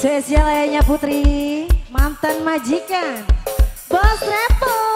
Spesial ayahnya Putri, mantan majikan, Bos repot.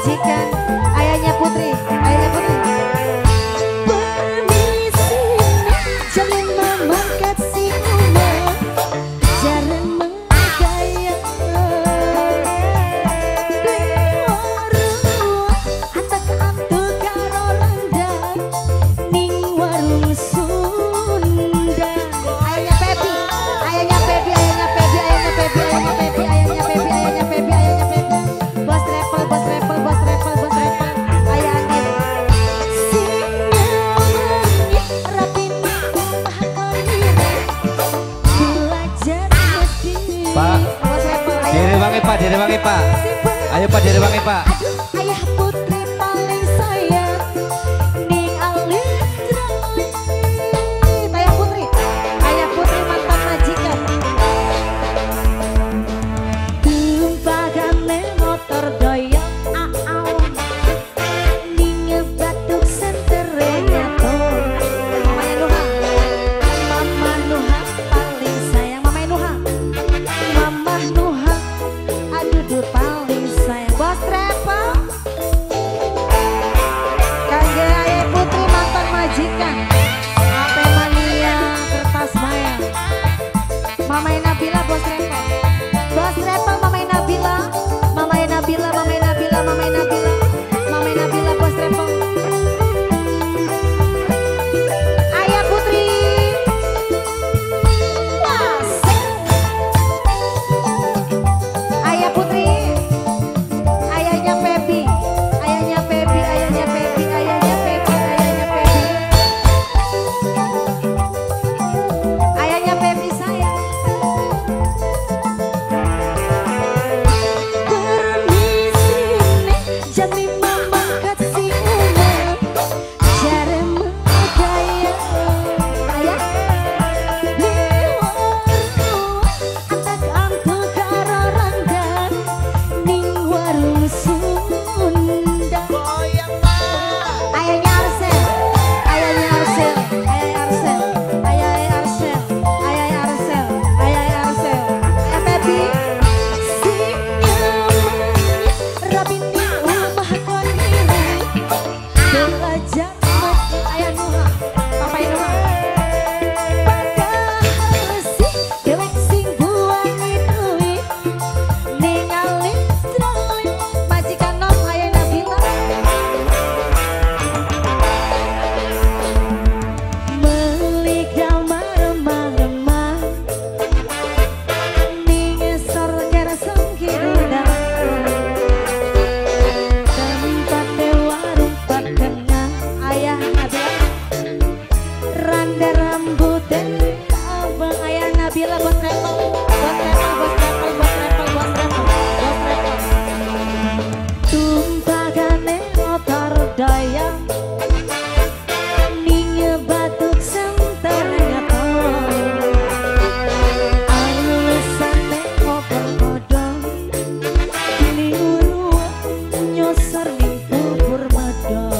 majikan Pak, dari Bang Ipa. Ayo Pak dari Bang Ipa. Mamai Nabila Bos Rempong Bos Rempong Mamai Nabila dasar niku permada